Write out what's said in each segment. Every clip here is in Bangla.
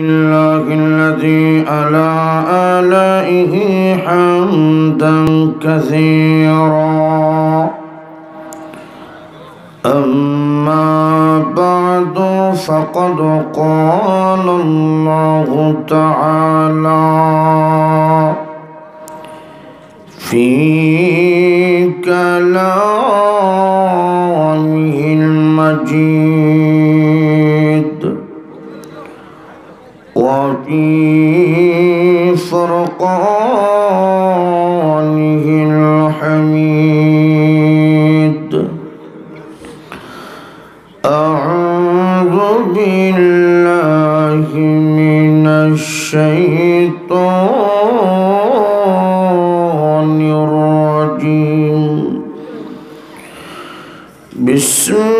الله الذي على آلائه حمدا كثيرا. أما بعد فقد قال الله تعالى في كلامه المجيد فرقانه الحميد أعوذ بالله من الشيطان الرجيم بسم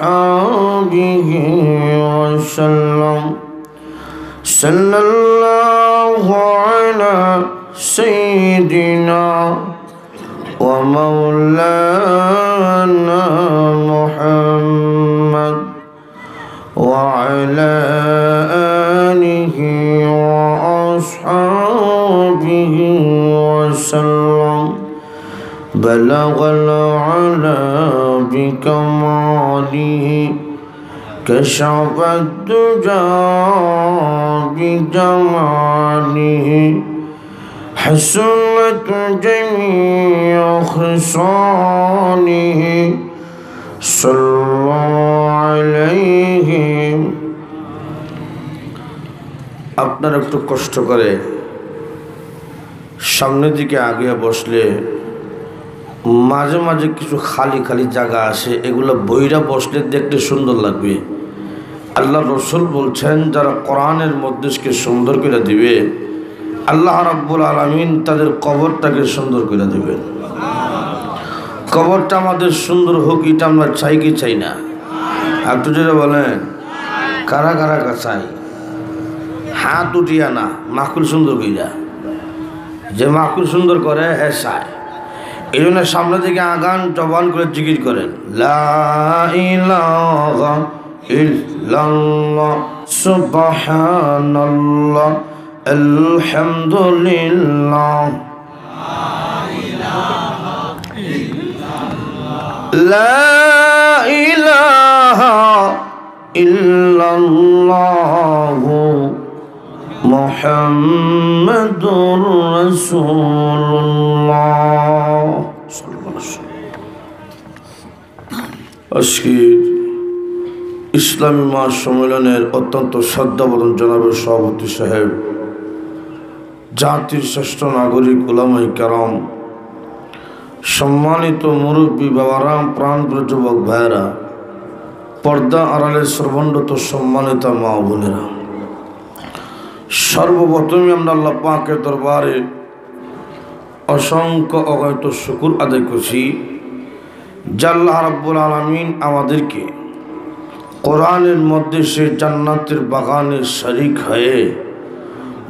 وأصحابه وسلم. صلى الله على سيدنا ومولانا محمد وعلى آله وأصحابه وسلم. بلغ العلا بكماله كشف الدجى بجماله حسنت جميع خصاله صلى الله عليه আপনার একটু কষ্ট করে সামনের দিকে আগে বসলে মাঝে মাঝে কিছু খালি খালি জায়গা আসে, এগুলো বইরা বসলে দেখতে সুন্দর লাগবে। আল্লাহ রসুল বলছেন, যারা কোরআনের মধ্যে সুন্দর করে দিবে, আল্লাহ রাব্বুল আলমিন তাদের কবরটাকে সুন্দর করে দেবেন। কবরটা আমাদের সুন্দর হোক, এটা আমরা চাই কি চাই না? একটু যেটা বলেন, কারা কারা চাই হাত উঠিয়া না, মাকুল সুন্দর কইরা। যে মাকুল সুন্দর করে হ্যাঁ চায় এই জন্য সামনে থেকে আগান জবান করে জিকির করেন। সুবহানাল্লাহ আলহামদুলিল্লাহ। লা ইলাহা محمد رسول الله صلى الله عليه وسلم আজকের ইসলামী মাস সম্মেলনের অত্যন্ত শ্রদ্ধাবরণ জনাবের সভাপতি সাহেব জাতির শ্রেষ্ঠ নাগরিক ওলামাই কারাম সম্মানিত মুরব্বী বাবারাম প্রাণ যুবক ভাইয়েরা পর্দা আড়ালের সর্বন্ডত সম্মানিত মা বোনেরা সর্বপ্রথমে আমরা আল্লাহ পাকের দরবারে অসংখ্য অগণিত শুকুর আদায় করছি জাল্লাহ রাব্বুল আলমিন আমাদেরকে কোরআনের মধ্যে সে জান্নাতের বাগানের শরিক হয়ে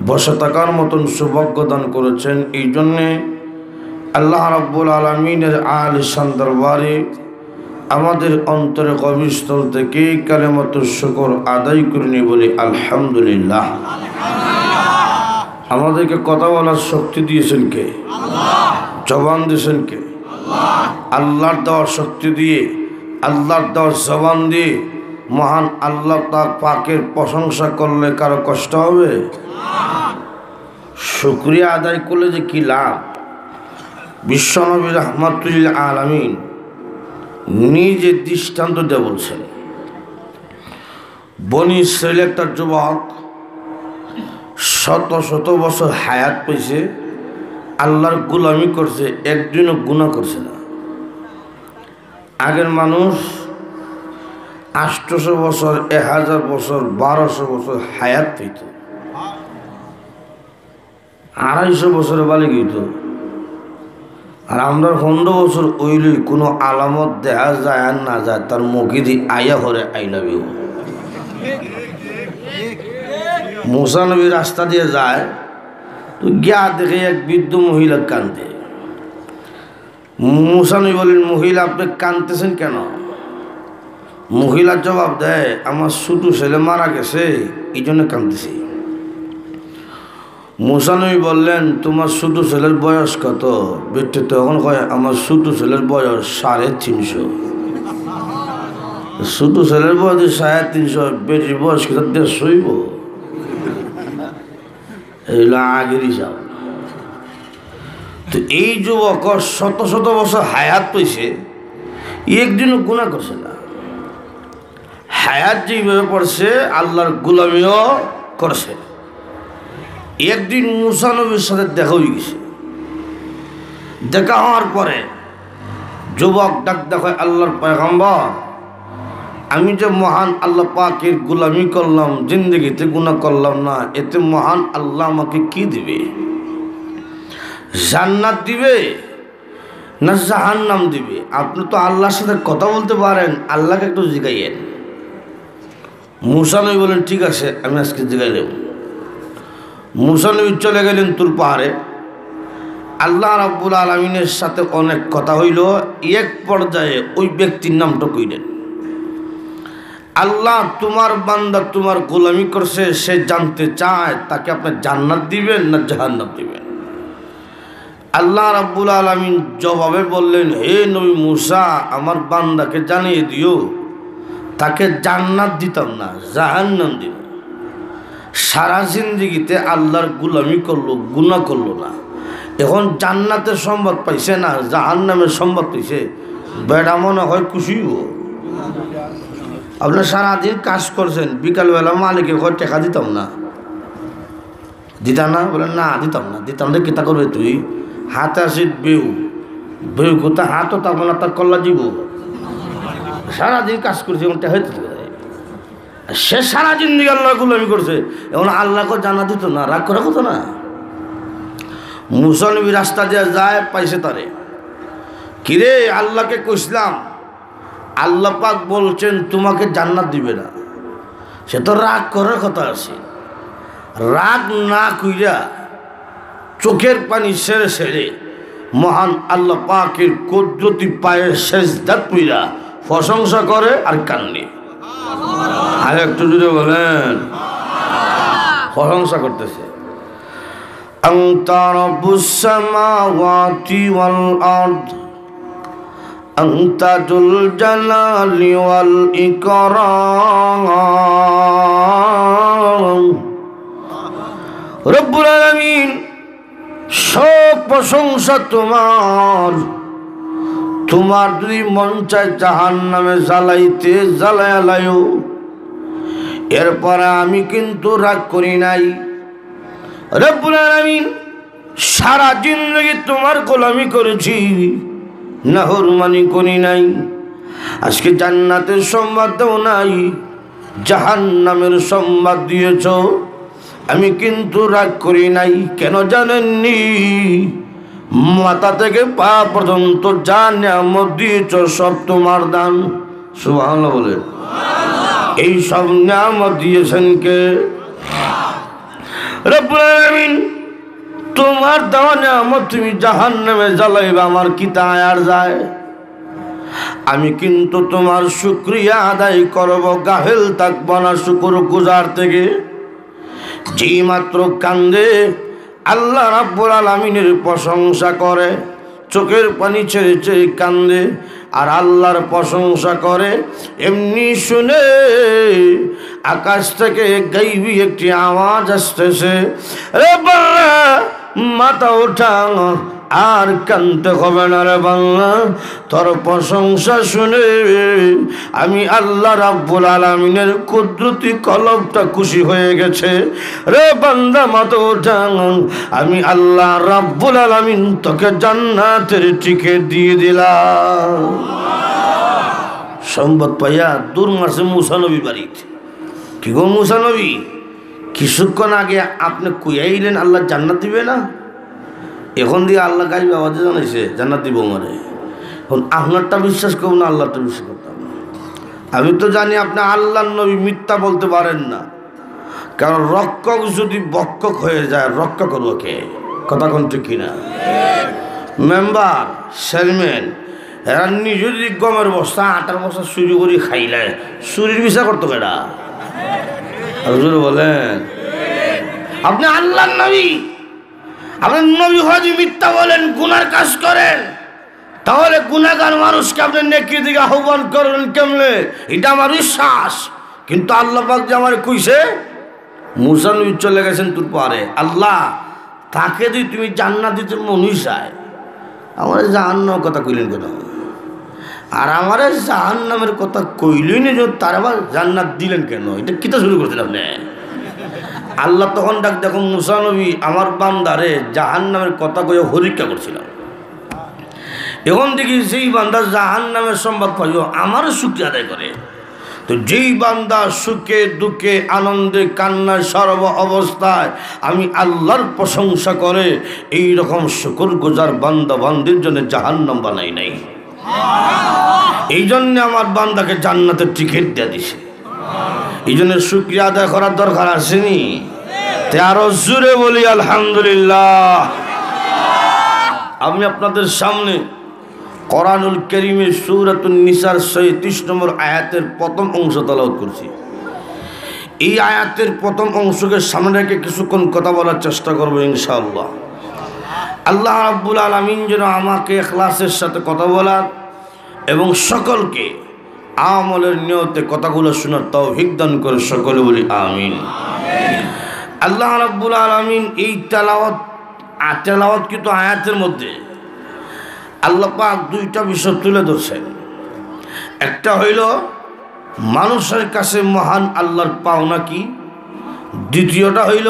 বসে থাকার মতন সৌভাগ্য দান করেছেন। এই জন্যে আল্লাহ রাব্বুল আলমিনের আল দরবারে আমাদের অন্তরে কবিস্থল থেকে কালেমত শুকর আদায় করিনি বলি আলহামদুলিল্লাহ। আমাদেরকে কথা বলার শক্তি দিয়েছেন কে? জবান দিয়েছেন কে? আল্লাহর দেওয়ার শক্তি দিয়ে, আল্লাহর দেওয়ার জবান দিয়ে মহান আল্লাহ তাক পাকের প্রশংসা করলে কারও কষ্ট হবে? শুক্রিয়া আদায় করলে যে কী লাভ? বিশ্বনবী রহমতুল আলমিন নিজে দৃষ্টান্ত দিয়ে বলছেন। বনি ইসরায়েল একটা যুবক শত শত বছর হায়াত পেয়েছে, আল্লাহর গুলামি করছে, একদিনও গুণা করছে না। আগের মানুষ আষ্টশো বছর, এক হাজার বছর, বারোশো বছর হায়াত পেত। আড়াইশো বছরে বালি গিত আর আমরা পনেরো বছর ওইলি কোনো আলামত দেখা যায় আর না যায়, তার মুখে দি আইয়া হরে আই লাভ মুসানবী রাস্তা দিয়ে যায়, তো গিয়া দেখে এক বৃদ্ধ মহিলা কান্দে মুসানবী বলেন মহিলা, আপনি কানতেছেন কেন? মহিলার জবাব দেয়, আমার ছোটো ছেলে মারা গেছে এই জন্য কান্দতেছি মুসানবী বললেন, তোমার ছোটো ছেলের বয়স কত? বেটে তখন কয়, আমার ছোটো ছেলের বয়স সাড়ে তিনশো। ছোটো ছেলের বয়স সাড়ে তিনশো, বেটির বয়স কত দেড়শোইব এইগুলো আগের হিসাব তো এই যুবক শত শত বছর হায়াত পেয়েছে, একদিনও গুণা করছে না। হায়াত যেভাবে পড়ছে আল্লাহর গুলামিও করছে। একদিন মুসানবীর সাথে দেখা হয়ে গেছে। দেখা হওয়ার পরে যুবক ডাক দেখায় আল্লাহর পয়গম্বর, আমি যে মহান আল্লাহ পাকের গুলামি করলাম, জিন্দগিতে গুণা করলাম না, এতে মহান আল্লাহ আমাকে কি দিবে? জান্নাত দিবে না জাহান্নাম দিবে? আপনি তো আল্লাহর সাথে কথা বলতে পারেন, আল্লাহকে একটু জিগাইয়েন। মুসানবী বলেন, ঠিক আছে, আমি আজকে জিগাইলাম মুসানবী চলে গেলেন তুর পাহাড়ে। আল্লাহ রাব্বুল আলমিনের সাথে অনেক কথা হইল। এক পর্যায়ে ওই ব্যক্তির নামটা কইলেন। আল্লাহ তোমার বান্দা তোমার গোলামি করছে, সে জানতে চায়, তাকে আপনি জান্নাত দিবেন না জাহান্নাত দিবেন? আল্লাহ রাব্বুল আলমিন জবাবে বললেন, হে নবী মুসা, আমার বান্দাকে জানিয়ে দিও, তাকে জান্নাত দিতাম না, জাহান্নাম দিব সারা জিন্দিগিতে আল্লাহর গুলামি করল গুণা করল না। এখন জান্নাতের সম্বাদ পাইছে না, জাহান্নামের সম্বাদ পাইছে, বেড়া মনে হয় খুশিও আপনার সারাদিন কাজ করছেন, বিকালবেলা মালিকের ঘর টেকা দিতাম না। দিতাম না? বলে, না, দিতাম না দিতাম না, কিতা করবে তুই? হাতে আসি বেউ। বেউ কোথা হাতও না তার কল্লা জীব সারাদিন কাজ করছে টেকা দিতে সে সারা জিন্দিগি আল্লাহ গুলামি করছে। এখন আল্লাহকে জানা দিত না, রাগ করা কথা না? মুসলবি রাস্তা দিয়ে যায়, পাইছে তারে। কিরে, আল্লাহকে কইসলাম আল্লাহ পাক বলছেন তোমাকে জান্নাত দিবে না। সে তো রাগ করার কথা আছে। রাগ না কইরা চোখের পানি সেরে সেরে মহান আল্লাহ পাকের কুদরতি পায়ে শেষ দাঁত প্রশংসা করে আর কান্নে। আর একটু যদি বলেন প্রশংসা করতেছে أنت رب السماوات والأرض أنت ذو الجلال والإكرام রব্বুল আলামিন সব প্রশংসা তোমার তোমার যদি মন চায় জাহান নামে জ্বালাইতে জ্বালায়ালায়ও এরপরে আমি কিন্তু রাগ করি নাই। রব্বুল সারা জিন্দগি তোমার গোলামি করেছি নাহরমানি করি নাই। আজকে জান্নাতের সংবাদ দেও নাই জাহান নামের সংবাদ দিয়েছ। আমি কিন্তু রাগ করি নাই, কেন জানেননি? মাথা থেকে পা পর্যন্ত যা নিয়ামত দিয়েছ, সব তোমার দান। সুবাহ বলে এই সব নিয়ামত দিয়েছেন কে? তোমার দেওয়া নিয়ামত তুমি জাহান নামে জ্বালাইবে, আমার কি আর যায়। আমি কিন্তু তোমার শুক্রিয়া আদায় করব গাহেল থাকব না শুকুর গুজার থেকে। যে মাত্র কান্দে, আল্লাহ রাব্বুল আলামিনের প্রশংসা করে, চোখের পানি ছেড়ে ছেড়ে কান্দে। আর আল্লাহর প্রশংসা করে, এমনি শুনে আকাশ থেকে গাইবি একটি আওয়াজ আসতেছে। রে মাথা ওঠা আর কানতে হবে না রে বাংলা। তোর প্রশংসা শুনে আমি আল্লাহ রাব্বুল আলমিনের কুদরতি কলবটা খুশি হয়ে গেছে। রে বান্দা ওঠা আমি আল্লাহ রাব্বুল আলমিন তোকে জান্নাতের টিকিট দিয়ে দিলাম। সম্পদ পাইয়া দূর মাসে মুসানবী বাড়িতে। কি গো মুসানবী কিছুক্ষণ আগে আপনি কুইয়াইলেন আল্লাহ জান্নাত দিবে না? এখন দিয়ে আল্লাহ গাই আওয়াজে জানাইছে, জান্নাত দিব মানে এখন আপনারটা বিশ্বাস করব না আল্লাহটা বিশ্বাস করতাম আমি তো জানি আপনি আল্লাহ নবী, মিথ্যা বলতে পারেন না। কারণ রক্ষক যদি বক্ষক হয়ে যায়, রক্ষা করব কে? কথা কোন ঠিক কিনা? মেম্বার, চেয়ারম্যান, এরা নিজে যদি গমের বস্তা, আটার বস্তা চুরি করে খাইলে, চুরির বিচার করতো কেডা? বলেন, আপনি আল্লাহ নবী আপনি নবী হজি মিথ্যা বলেন, গুনার কাজ করেন। তাহলে গুনাগার মানুষকে আপনি নেকি দিকে আহ্বান করবেন কেমনে? এটা আমার বিশ্বাস। কিন্তু আল্লাহ পাক যে আমার কইছে, মুসা নবী চলে গেছেন তোর পারে। আল্লাহ, তাকে যদি তুমি জান্নাত দিতে মনুই চায় আমার জাহান্নামের কথা কইলেন কেন? আর আমার জাহান্নামের কথা কইলেই না যে তার আবার জান্নাত দিলেন কেন? এটা কিতা শুরু করছেন আপনি? আল্লাহ তখন ডাক দেখো মুসানবী আমার বান্দারে জাহান নামের কথা কয়ে হরিক্ষা করছিলাম। এখন দেখি সেই বান্দা জাহান নামের সংবাদ পাইও আমারও সুখী আদায় করে। তো যেই বান্দা সুখে দুঃখে আনন্দে কান্নায় সর্ব অবস্থায় আমি আল্লাহর প্রশংসা করে এই রকম শুকুর গুজার বান্দা বান্দির জন্য জাহান্নাম বানাই নাই। এই জন্যে আমার বান্দাকে জান্নাতের টিকিট দিয়ে দিছে। এই জন্য শুক্রিয়া আদায় করার দরকার আসেনি তেরো জুড়ে বলি, আলহামদুলিল্লাহ। আমি আপনাদের সামনে কোরআনুল করিমের সৌরাতুল নিসার সৈত্রিশ নম্বর আয়াতের প্রথম অংশ তলাউত করছি। এই আয়াতের প্রথম অংশকে সামনে রেখে কিছুক্ষণ কথা বলার চেষ্টা করব ইনশাআল্লাহ। আল্লাহ রাব্বুল আলমিন যেন আমাকে এখলাসের সাথে কথা বলার এবং সকলকে আমলের নিয়তে কথাগুলো শোনার তাও দান করে সকলে বলি আমিন। আল্লাহ রাব্বুল আলমিন এই তেলাওয়াত তেলাওয়াত কিন্তু আয়াতের মধ্যে আল্লাহ পাক দুইটা বিষয় তুলে ধরছেন। একটা হইল, মানুষের কাছে মহান আল্লাহর পাওনা কি? দ্বিতীয়টা হইল,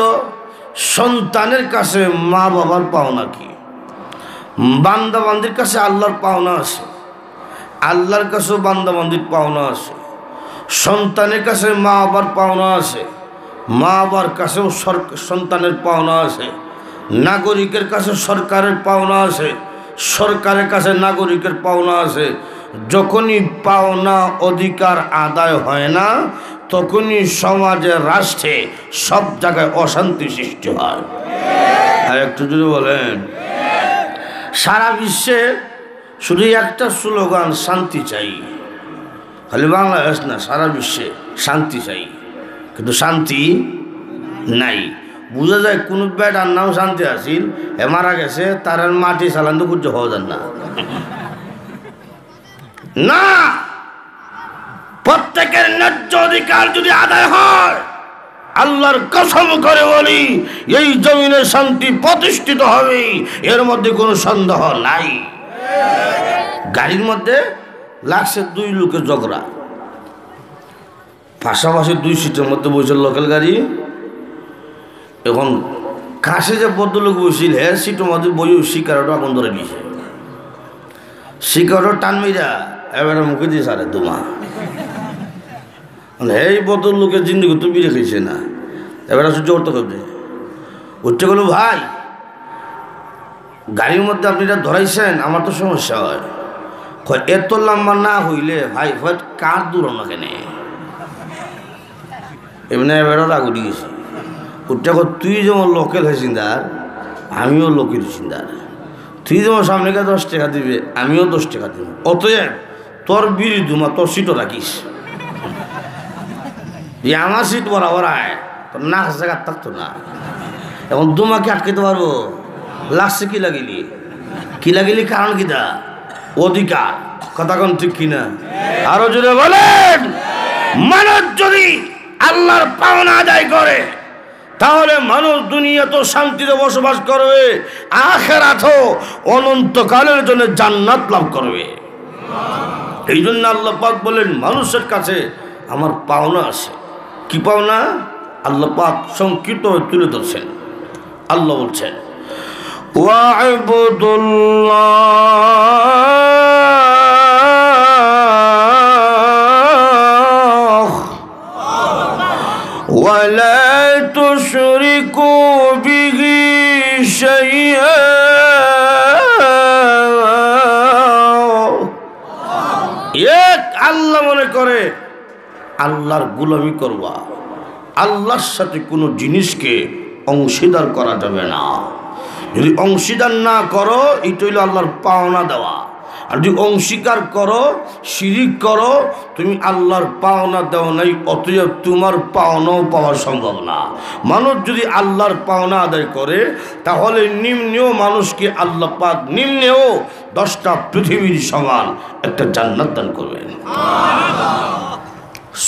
সন্তানের কাছে মা বাবার পাওনা কি? বান্দাবান্দির কাছে আল্লাহর পাওনা আছে। আল্লাহর কাছেও বান্দাবান্দির পাওনা আছে। সন্তানের কাছে মা বাবার পাওনা আছে। মা বাবার কাছেও সন্তানের পাওনা আছে। নাগরিকের কাছে সরকারের পাওনা আছে। সরকারের কাছে নাগরিকের পাওনা আছে। যখনই পাওনা অধিকার আদায় হয় না, তখনই সমাজে রাষ্ট্রে সব জায়গায় অশান্তি সৃষ্টি হয়। আর একটু যদি বলেন, সারা বিশ্বে শুধু একটা স্লোগান, শান্তি চাই। খালি বাংলাদেশ না, সারা বিশ্বে শান্তি চাই। কিন্তু শান্তি নাই। বুঝা যায় কোনো বেটার নাম শান্তি আসিল এ মারা গেছে, তার মাটি চালান তো খুঁজে হওয়া যান না। না! প্রত্যেকের ন্যায্য অধিকার যদি আদায় হয়, আল্লাহর কসম করে বলি, এই জমিনে শান্তি প্রতিষ্ঠিত হবে, এর মধ্যে কোনো সন্দেহ নাই। গাড়ির মধ্যে লাগছে দুই লোকের ঝগড়া। পাশাপাশি দুই সিটের মধ্যে বসে লোকাল গাড়ি। এখন কাছে যে ভদ্রলোক বসিল হ্যাঁ সিটের মধ্যে বই শিকারটা আগুন ধরে দিয়েছে শিকারটা টান মেরা এবারে মুখে দিয়ে সারে, দুমা। এই বদল লোকের জিন্দগি তো বিরে খেয়েছে না। এবার সহ্য করতে হবে উঠতে গেল, ভাই গাড়ির মধ্যে আপনি এটা ধরাইছেন, আমার তো সমস্যা হয়। এত লম্বা না হইলে ভাই ভাই কার দূর না কেন এমনি এবারও রাগ উঠে গেছি তুই যেমন লোকেল হয়েছিন্দার আমিও লোকের চিন্তার তুই যেমন সামনে গিয়ে দশ টাকা দিবে, আমিও দশ টাকা দিব। অতএব তোর বিড়ি দুমা তোর সিটও রাখিস। যে আমার সিট বরাবর আয়, তোর নাক জায়গা থাকতো না। এখন দুমাকে আটকাতে পারব? লাগছে কি লাগিলি? কি লাগিলি কারণ কিটা অধিকার। কথা কোন ঠিক কিনা? আরও জোরে বলেন। মানুষ যদি আল্লাহর পাওনা আদায় করে, তাহলে মানুষ দুনিয়া তো শান্তিতে বসবাস করবে, আখেরাতও অনন্তকালের জন্য জান্নাত লাভ করবে। এই জন্য আল্লাহ পাক বলেন, মানুষের কাছে আমার পাওনা আছে। কি পাওনা? আল্লাহ পাক সংকীর্ত তুলে ধরছেন। আল্লাহ বলছেন ওয়াবুদুল্লাহ ولا تشركوا به شيئا এক আল্লাহ মনে করে আল্লাহর গুলামি করবা আল্লাহর সাথে কোনো জিনিসকে অংশীদার করা যাবে না যদি অংশীদার না করো, এটা হইল আল্লাহর পাওনা দেওয়া। আর যদি অংশীকার করো, শিরিক করো, তুমি আল্লাহর পাওনা দেও নাই, অতএব তোমার পাওনাও পাওয়া সম্ভব না। মানুষ যদি আল্লাহর পাওনা আদায় করে, তাহলে নিম্নেও মানুষকে আল্লাহ পাক নিম্নেও দশটা পৃথিবীর সমান একটা জান্নাত দান করবেন।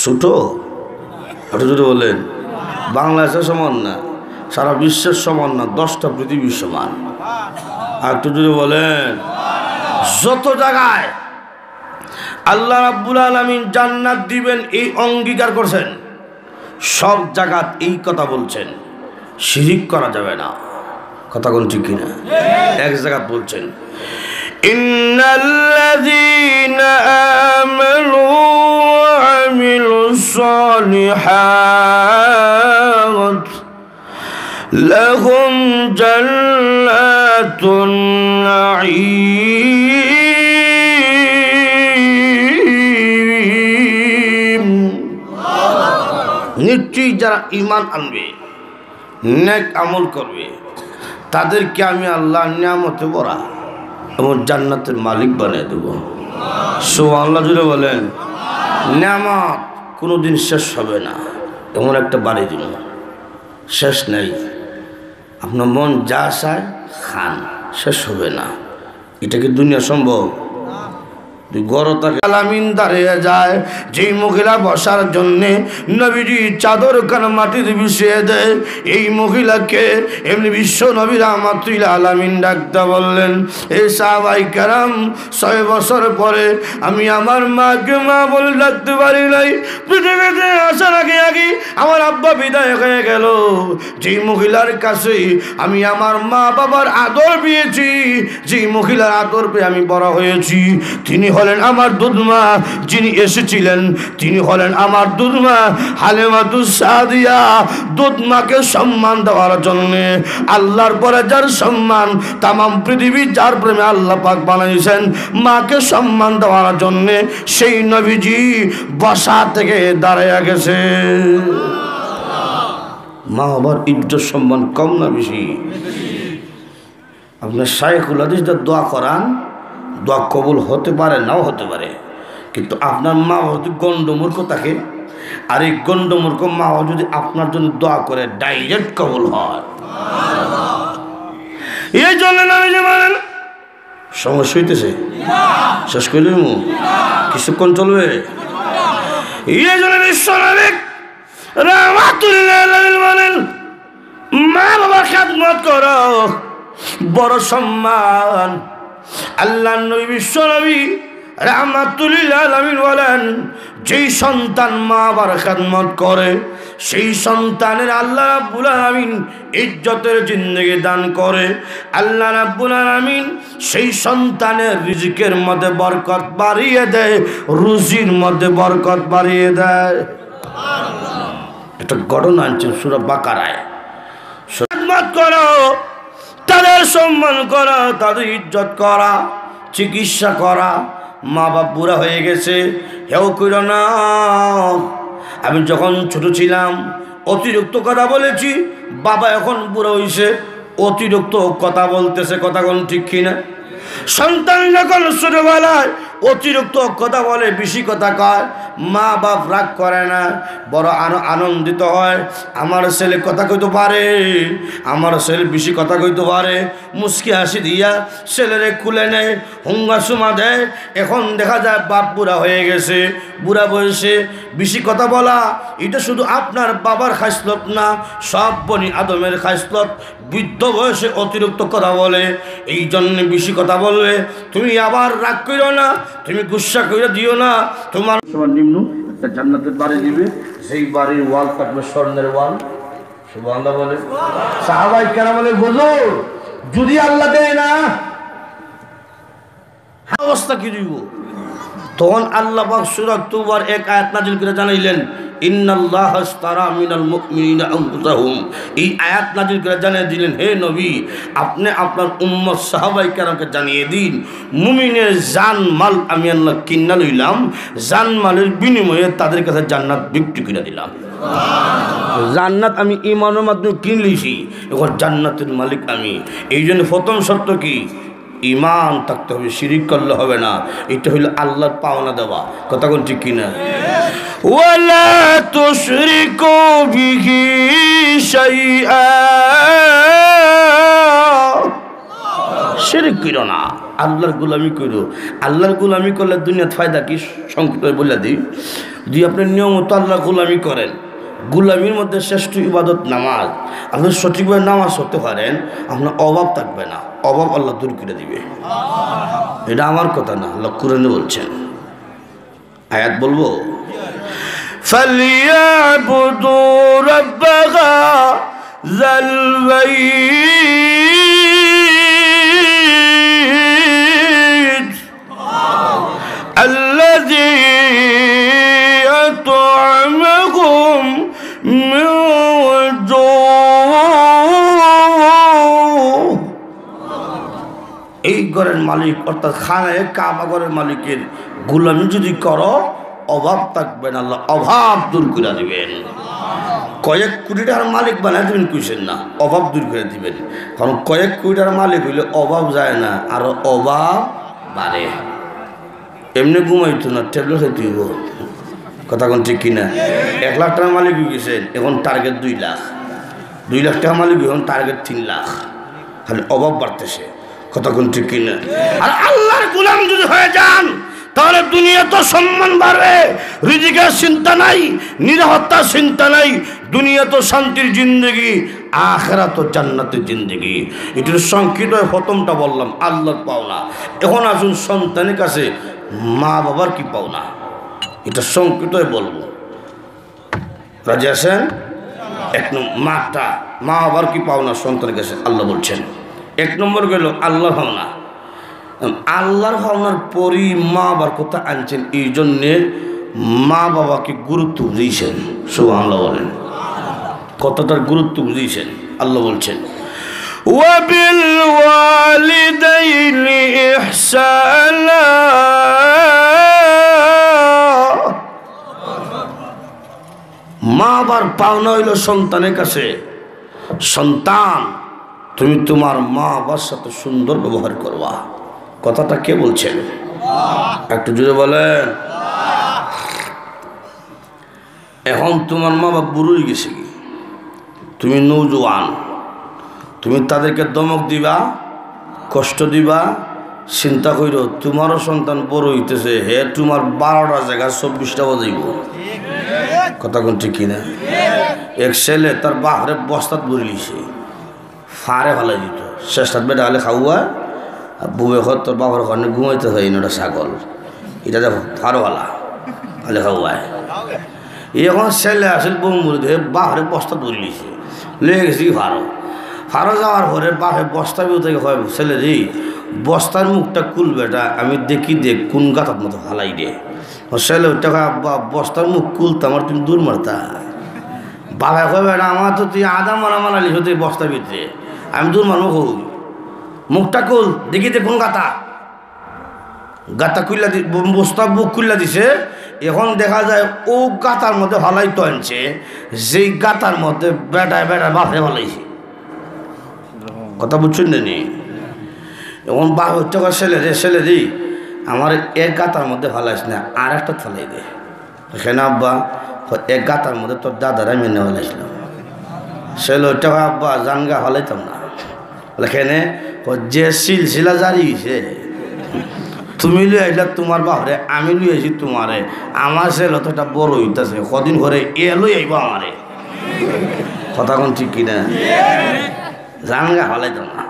ছোট? ওটা যদি বলেন। বাংলাদেশের সমান না? সারা বিশ্বের সমান না, দশটা পৃথিবীর সমান। আর একটু যদি বলেন। যত জায়গায় আল্লাহ রাব্বুল আলমিন জান্নাত দিবেন, এই অঙ্গীকার করছেন, সব জায়গাত এই কথা বলছেন, শিরিক করা যাবে না। কথা কোন ঠিক কিনা? এক জায়গাত বলছেন, ইন্নাল্লাযীনা আমানু ওয়া আমিলুস لهم جنات النعيم নিশ্চয়ই যারা ইমান আনবে নেক আমল করবে তাদেরকে আমি আল্লাহ নিয়ামতে বড়া এবং জান্নাতের মালিক বানিয়ে দেব সো আল্লাহ জুড়ে বলেন নিয়ামত কোনোদিন শেষ হবে না এমন একটা বাড়ি দিল শেষ নেই আপনার মন যা চায় খান। শেষ হবে না। এটা কি দুনিয়া সম্ভব? যেই মহিলা বসার চাদর দেয়, এই মহিলাকে এমনি বিশ্ব নবী রহমাতুল আলামিন ডাকতে বললেন ছয় বছর পরে আমি আমার মাকে মা বলে ডাকতে পারি নাই। পৃথিবীতে আসার আগে আগে আমার আব্বা বিদায় হয়ে গেল। যেই মহিলার কাছে আমি আমার মা বাবার আদর পেয়েছি, যেই মহিলার আদর পেয়ে আমি বড় হয়েছি, তিনি হলেন আমার দুধমা, যিনি এসেছিলেন, তিনি হলেন আমার দুধমা হালেমাতু সাদিয়া দুধমাকে সম্মান দেওয়ার জন্য, আল্লাহর পরে যার সম্মান, তামাম পৃথিবী যার প্রেমে আল্লাহ পাক বানাইছেন, মাকে সম্মান দেওয়ার জন্য সেই নবীজি বসা থেকে দাঁড়াইয়া গেছে। মা বাবার ইজ্জত সম্মান কম না বেশি? আপনার শাইখুল হাদিসদের দোয়া করান। দোয়া কবুল হতে পারে, নাও হতে পারে। কিন্তু আপনার মা যদি গণ্ডমূর্খ থাকে, আর এই গণ্ডমূর্খ মা যদি আপনার জন্য দোয়া করে ডাইরেক্ট কবুল হয়। সমস্যা হইতেছে শেষ করে মু কিছুক্ষণ চলবে। মা বড় সম্মান। আল্লাহ নবী বিশ্ব নবী বলেন, যেই সন্তান মা বাবার খেদমত করে, সেই সন্তানের আল্লাহ রাব্বুল আলামিন ইজ্জতের জিন্দগি দান করে। আল্লাহ রাব্বুল আলামিন সেই সন্তানের রিজিকের মধ্যে বরকত বাড়িয়ে দেয়, রুজির মধ্যে বরকত বাড়িয়ে দেয়। একটা ঘটনা আনছেন সুরা বাকারায়। সম্মান করো। তাদের সম্মান করা, তাদের ইজ্জত করা, চিকিৎসা করা, মা বাপ বুড়া হয়ে গেছে। হেও কইর না, আমি যখন ছোট ছিলাম, অতিরিক্ত কথা বলেছি, বাবা এখন বুড়া হয়েছে অতিরিক্ত কথা বলতেছে কথা কোন ঠিক কিনা? সন্তান যখন ছোটবেলায় অতিরিক্ত কথা বলে বেশি কথা কয়, মা বাপ রাগ করে না, বড় আন- আনন্দিত হয়। আমার ছেলে কথা কইতে পারে, আমার ছেলে বেশি কথা কইতে পারে। মুসকি হাসি দিয়া ছেলেরে খুলে নেয়, হুঙ্গা সুমা দেয়। এখন দেখা যায় বাপ বুড়া হয়ে গেছে, বুড়া বয়সে বেশি কথা বলা, এটা শুধু আপনার বাবার খাইসলত না, সব বনি আদমের খাইসলত। বৃদ্ধ বয়সে অতিরিক্ত কথা বলে এই জন্য বেশি কথা বললে তুমি আবার রাগ করো না। তুমি গুসা করে দিও না তোমার তোমার নিম্ন একটা জান্নাতের বাড়ি দিবে। সেই বাড়ির ওয়াল থাকবে স্বর্ণের ওয়াল শুভ আল্লাহ বলে। সাহাবাই কেন বলে বুঝো যদি আল্লাহ দেয় না অবস্থা কি দিব তখন আল্লাহ পাক সূরা তুবার এক আয়াত নাযিল করে জানাইলেন আয়াত করে জানিয়ে দিলেন, হে আপনি আপনার সাহাবাই জানিয়ে দিন, মুমিনের আমি কিন্না লইলাম বিনিময়ে তাদের জান্নাত দিলাম। জান্নাত আমি ইমানের মাধ্যমে কিনলিছি এখন জান্নাতের মালিক আমি। এই জন্য প্রথম শর্ত কি? ইমান থাকতে হবে শিরিক করলে হবে না। এটা হইল আল্লাহর পাওনা দেওয়া। কথা কোন ঠিক কিনা? ওয়ালা তুশরিকু বিহি শাইআ। শিরিক করো না আল্লাহর গুলামি করো আল্লাহর গুলামি করলে দুনিয়ার ফায়দা কি? সংক্ষিপ্ত বলে দিই। যদি আপনি নিয়মিত আল্লাহর গুলামি করেন গুলামির মধ্যে শ্রেষ্ঠ ইবাদত নামাজ। আপনি সঠিকভাবে নামাজ হতে পারেন আপনার অভাব থাকবে না। অভাব আল্লাহ দূর করে দিবে এটা আমার কথা না আল্লাহ কুরানে বলছেন আয়াত বলবো فليعبدوا رب هذا البيت الذي এই ঘরের মালিক, অর্থাৎ খানায় কাবা ঘরের মালিকের গুলামি যদি করো, অভাব থাকবে না, আল্লাহ অভাব দূর করে দিবেন। কয়েক কোটি টাকার মালিক বানায় দিবেন, কুইছেন না, অভাব দূর করে দিবেন। কারণ কয়েক কোটি টাকার মালিক হইলে অভাব যায় না, আর অভাব বাড়ে। এমনি ঘুমাইতো না ট্যাবলেট খাইতে কথা কোন ঠিক কিনা? এক লাখ টাকার মালিক হয়ে গেছেন, এখন টার্গেট দুই লাখ। দুই লাখ টাকা মালিক এখন টার্গেট তিন লাখ। খালি অভাব বাড়তেছে। কোন ঠিক কিনা? আর আল্লাহর গুলাম যদি হয়ে যান, তাহলে দুনিয়া তো সম্মান বাড়বে, রিজিকের চিন্তা নাই, নিরাপত্তার চিন্তা নাই দুনিয়া তো শান্তির জিন্দগি আখেরা তো জান্নাতের জিন্দগি। এটির সংক্ষিপ্ত হতমটা বললাম, আল্লাহর পাওনা। এখন আসুন সন্তানের কাছে মা বাবার কি পাওনা? এটা সংক্ষিপ্ত বলব। রাজি আছেন? এক মাটা মা বাবার কি পাওনা সন্তানের কাছে? আল্লাহ বলছেন। এক নম্বর গেল আল্লাহর ভাবনা আল্লাহর ভাবনার পরই মা বাবার কথা আনছেন এই জন্যে মা বাবাকে গুরুত্ব দিয়েছেন সুবাহ আল্লাহ বলেন কতটার গুরুত্ব বুঝিয়েছেন আল্লাহ বলছেন وبالوالدين إحسانا মা আবার পাওনা হইল সন্তানের কাছে সন্তান তুমি তোমার মা বাবার সাথে সুন্দর ব্যবহার করবা। কথাটা কে বলছেন? একটু জুড়ে বলেন। এখন তোমার মা বাবা বুড়োই গেছে কি? তুমি নৌজওয়ান তুমি তাদেরকে দমক দিবা, কষ্ট দিবা, চিন্তা কইর, তোমারও সন্তান বড় হইতেছে, হে তোমার বারোটা জায়গা চব্বিশটা বাজাইব। কথা কোন ঠিক কিনা? এক ছেলে তার বাহরে বস্তাত বলে লিছে। ফারে ভালো দিত। শেষটাত বেটা হলে খাওয়া, আর বুবে ঘর, তোর বাবার ঘরে ঘুমাইতে হয় ওটা ছাগল। এটা দেখো, ফারোওয়ালা হলে খাওয়ায়। এখন ছেলে আসলে বমুর ধরে বাহরে বস্তা ধরে লিছে লেগে গেছি ফারো? ফারো যাওয়ার পরে বাপে বস্তা বিউ থেকে হয়, ছেলে রে, বস্তার মুখটা কুল বেটা, আমি দেখি দেখ কোন গাতার মতো ফালাই দে। ছেলে ওটা বস্তার মুখ কুলতা আমার, তুমি দূর মারতা। বাবা কয়, বেটা, আমার তো তুই আদা মারা মারালি হতে বস্তা ভিতরে। আমি দূর মারবো কই মুখটা কুল দেখি দে কোন গাতা। গাতা খুললা বস্তা বুক খুললা দিছে। এখন দেখা যায় ও গাতার মধ্যে ভালাই আনছে যেই গাতার মধ্যে বেটায় বেটা বাপরে ভালাইছে কথা বুঝছেন না এখন বাপ হচ্ছে ছেলে রে ছেলে রে। আমার এক গাতার মধ্যে ফালাইস না, আর একটা ফালাই দে। এখানে আব্বা? এক গাতার মধ্যে তোর দাদারা মেনে ফেলাইছিলাম। সে লোকটা আব্বা, জানগা ফলাইতাম না। এখানে যে সিলসিলা জারি হয়েছে তুমি লুই আইলা তোমার বাপরে, আমি লুই আইছি তোমারে। আমার সে লতটা বড় হইতাছে, কদিন ঘরে এ লই আইব আমারে। কথা কোন ঠিক কিনা? জানগা ফলাইতাম না।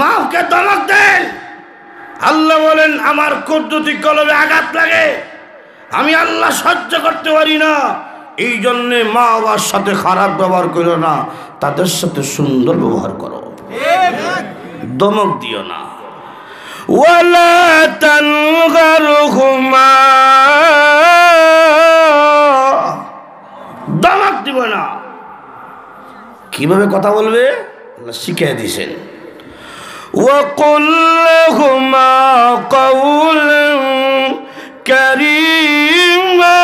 মাকে দমক দেন আল্লাহ বলেন, আমার কুদ্দুতি কলবে আঘাত লাগে। আমি আল্লাহ সহ্য করতে পারি না। এই জন্যে মা বাবার সাথে খারাপ ব্যবহার করো না তাদের সাথে সুন্দর ব্যবহার করো দমক দিও না ওয়ালা তানগারহুমা দমক দিব না কিভাবে কথা বলবে আল্লাহ শিখিয়ে দিয়েছেন وقل لهما قولا كريما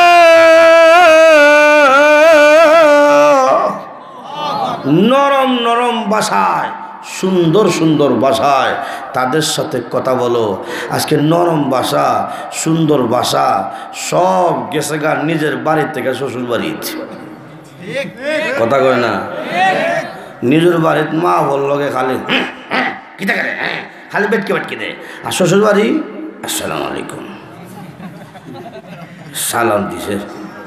নরম নরম বাসায়, সুন্দর সুন্দর বাসায় তাদের সাথে কথা বলো। আজকে নরম বাসা, সুন্দর বাসা, সব গেছে গা নিজের বাড়ি থেকে শ্বশুর বাড়িতে কথা কয় না? নিজের বাড়িতে মা বললগে খালি কিতা করে? খালি বেটকে বেটকে দে। আর শ্বশুর বাড়ি আসসালামু আলাইকুম। সালাম দিছে।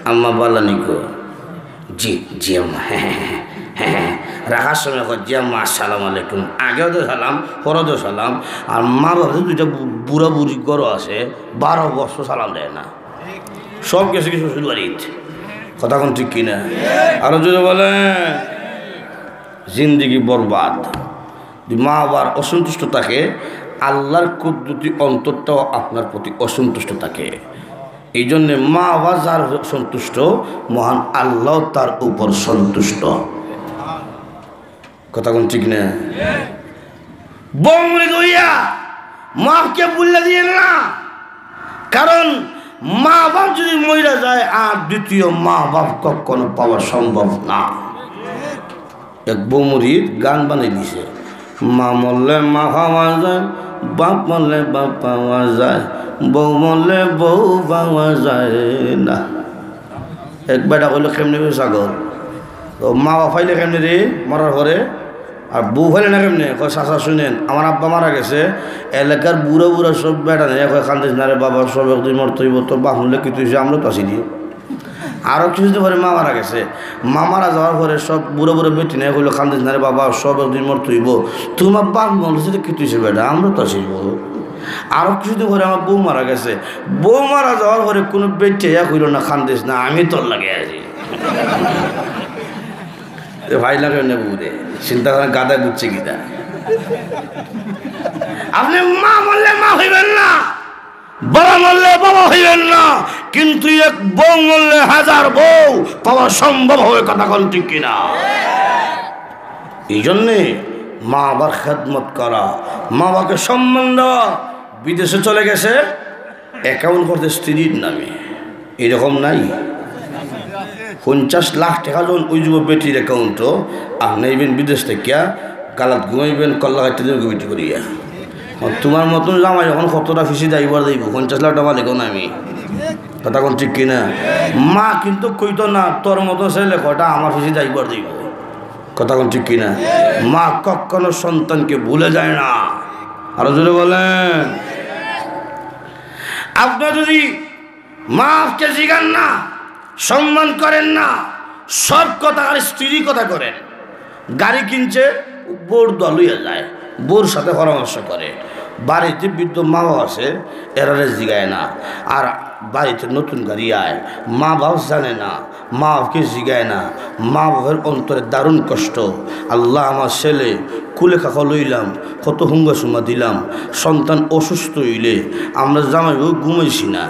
আম্মা বললানি গো জি জি, আম্মা। হ্যাঁ হ্যাঁ হ্যাঁ রাখার সময় কয় মা সালাম আলাইকুম। আগেও তো সালাম, পরেও তো সালাম। আর মা বাবা দুইটা বুড়া বুড়ি গরো আছে, বারো বছর সালাম দেয় না। সব কিছু কিছু শ্বশুর বাড়িতে কথা কোন ঠিক কিনা? আরও যদি বলে জিন্দিগি বরবাদ। মা বাবার অসন্তুষ্ট থাকে, আল্লাহর কুদ্দুতি অন্তরটাও আপনার প্রতি অসন্তুষ্ট থাকে। এই জন্যে মা বাবা যার সন্তুষ্ট মহান আল্লাহ তার উপর সন্তুষ্ট। কথা কোন ঠিক না। বমরি গইয়া মাকে বললে দিয়ে না। কারণ মা বাপ যদি মহিলা যায়, আর দ্বিতীয় মা বাপ কখনো পাওয়া সম্ভব না। এক বমরির গান বানিয়ে দিছে। মা মরলে মা পাওয়া যায়, বাপ মরলে বাপ পাওয়া যায়, বউ মরলে বউ পাওয়া যায় না। এক বেটা কইলে, কেমনি ছাগল? তো মা বাপ ফাইলে কেমনি রে? মরার পরে আর বউ ফাইলে না কেমনি? কয়, চাচা, শুনেন, আমার আব্বা মারা গেছে, এলাকার বুড়ো বুড়ো সব বেটা নেই কয় কান্দিস না রে বাবা, সব একদিন মরতে হইব তোর বাপ মরলে কিছু হয়েছে আমরা তো আসিনি আরও কিছুদিন পরে, মা মারা গেছে। মা মারা যাওয়ার পরে সব বুড়ো বুড়ো বেটি নেই কইলো কান্দিস না রে বাবা, সব একদিন মর তুইব তোমার বাপ মরছে কি তুইছে বেটা, আমরা তো আসিব আরও কিছুদিন পরে, আমার বউ মারা গেছে। বউ মারা যাওয়ার পরে কোনো বেটে এক হইল না খান্দিস না, আমি তোর লাগে আছি। ভাই লাগে না বুড়ে চিন্তা করেন গাদা বুঝছে গীতা আপনি মা মরলে মা হইবেন না, বাবা মরলে বাবা হইবেন না, কিন্তু এক বউ মরলে হাজার বউ পাওয়া সম্ভব হবে কথা কোন ঠিক কিনা? এই জন্যে মা বাবার খেদমত করা, মা বাবাকে সম্মান দেওয়া, বিদেশে চলে গেছে অ্যাকাউন্ট করতে স্ত্রীর নামে। এরকম নাই। পঞ্চাশ লাখ টাকা লোন ওই যুব বেটির অ্যাকাউন্টও আর নেইবেন বিদেশ থেকে, গালাত ঘুমাইবেন, কল্লা কাটতে দেবে ঘুমিটি করিয়া। তোমার মতন জামাই যখন কতটা ফিসি যাইবার যাইব পঞ্চাশ লাখ টাকা লেখো না আমি। কথা কোন ঠিক কিনা? মা কিন্তু কইতো না, তোর মতো ছেলে কটা আমার ফিসি যাইবার যাইব কথা কোন ঠিক কিনা? মা কখনো সন্তানকে ভুলে যায় না। আরও জোরে বলেন। আপনার যদি মা মাকে জিগান না সম্মান করেন না, সব কথা আর স্ত্রী কথা করেন। গাড়ি কিনছে, বোর দলইয়া যায়, বোর সাথে পরামর্শ করে। বাড়িতে বৃদ্ধ মা বাবা আছে এরারে জিগায় না। আর বাড়িতে নতুন গাড়ি আয়, মা বাপ জানে না, মা বাপকে জিগায় না। মা বাবার অন্তরে দারুণ কষ্ট। আল্লাহ আমার ছেলে, কুলে কাকা লইলাম, কত হুঙ্গা সুমা দিলাম, সন্তান অসুস্থ হইলে আমরা জামাইব ঘুমাইছি না।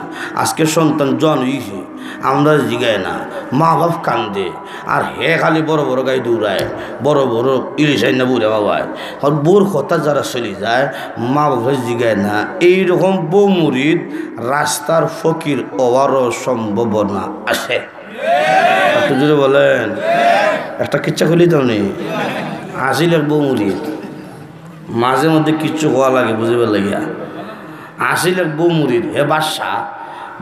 আজকে সন্তান জন হইছে আমরা জিগায় না। মা বাপ কান্দে। আর হে খালি বড় বড় গায়ে দৌড়ায়। বড় বড় ইলিশ আইন না বুড়ে বাবায়। আর বোর কথা যারা চলে যায় মা বাবা জিগায় না। এইরকম বউ মুরিদ রাস্তার ফকির হওয়ারও সম্ভাবনা আছে। একটু জোরে বলেন। একটা কিচ্ছা খুলি তো আসিল এক বউ মুরিদ মাঝে মধ্যে কিচ্ছু হওয়া লাগে, বুঝিবার লাগিয়া। আসিলে বউ মুরিদ হে বাদশা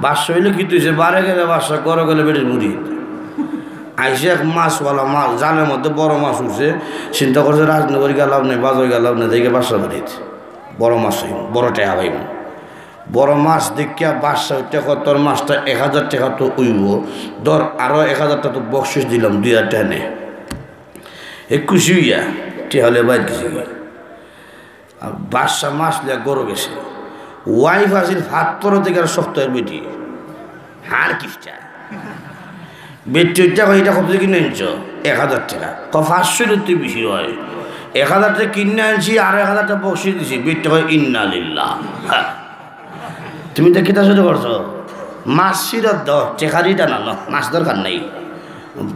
বাদশা হইলে কি তুইছে বারে গেলে বাদশা করে গেলে বেটির মুরিদ আইসে এক মাছওয়ালা মাছ, জালের মধ্যে বড় মাছ উঠছে, চিন্তা করছে রাজনগর গেলাম নেই বাজার গেলাম নেই দেখে বাসা বাড়িতে বড় মাছ হইম বড় টেহা পাইম বড় মাছ দেখিয়া বাসা টাকা তোর মাছটা এক হাজার টাকা তো উইব, ধর আরও এক হাজার টাকা তো বকশিস দিলাম, দুই হাজার টাকা নে। এ খুশি হইয়া টেহলে বাইর গেছে। আর বাদশা মাছ লিয়া গরু গেছে। ওয়াইফ আসিল হাত তোর থেকে আর শক্ত বেটি। হার কিফটা বেটিটা এটা কত কিনে আনছ? এক হাজার টাকা। ক পাঁচশো তুই বেশি হয়। এক হাজার টাকা কিনে আনছি, আর এক হাজার টাকা বসিয়ে দিছি। বেটটা হয় ইন্না লিল্লাহ। হ্যাঁ। তুমি তো কিতা শুরু করছ? মাছ সিরত দাও চেখারিটা না মাছ দরকার নেই।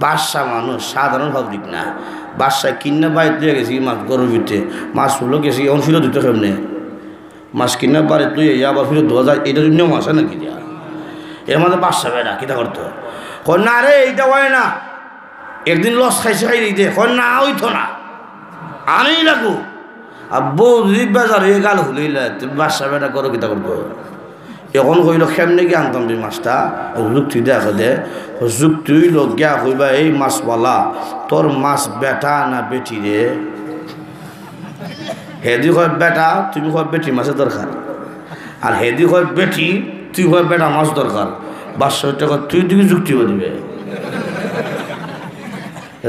বাদশা মানুষ, সাধারণ পাবলিক না। বাদশাহ কিনে বাইরে দিয়ে গেছি মাছ গরুর ভিতরে, মাছ ফুলো গেছি ফিরত দিতে কেমনে মাছ কিনে বাড়ি তুই আবার ফিরত দেওয়া যায় এটা নিয়ম আছে নাকি? দিয়া এর মধ্যে বাদশা বেড়া কিতা করতো কন না রে, এইটা হয় না। একদিন লস খাইছে খাই দিতে। কন না ওইতো না। আনি লাগু আর বউ যদি বেজার হয়ে গাল হুলিলে বাদশা বেড়া করো কিতা করব? এখন কইল, কেমনে কি আনতাম তুই মাছটা? যুক্তি দেখা দে। যুক্তি হইল গিয়া কইবা, এই মাছওয়ালা, তোর মাছ বেটা না বেটি রে? হেদি কয়, বেটা, তুমি কয়, বেটি, মাছের দরকার। আর হেদি কয়, বেটি, তুই কয়, বেটা, মাছ দরকার। বাদশা টাকা তুই দিকে যুক্তি দিবে।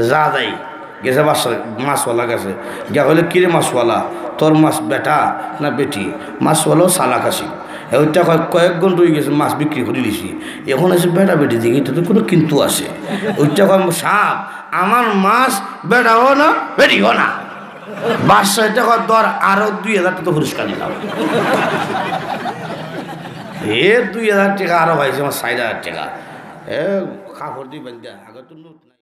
যা যাই, গেছে বাসা মাছওয়ালা গেছে। গিয়া হইলে কিরে মাছওয়ালা? তোর মাছ বেটা না বেটি? মাছওয়ালাও সালাক আসি ওইটা কয়েক ঘণ্টা গেছে মাছ বিক্রি করে দিছি। এখন এসে বেটা, বেটি এটা তো কোনো কিন্তু আছে। ওইটা কয়, সাপ, আমার মাছ বেটা বেটাও না বেটি বেটিও না। বাদশাহ টাকা দর আরও দুই হাজার টাকা পুরস্কার নিলাম। এ দুই হাজার টাকা আরও ভাইছে আমার ষাট হাজার টাকা। এ কাপড় দিয়ে বান্ধা তো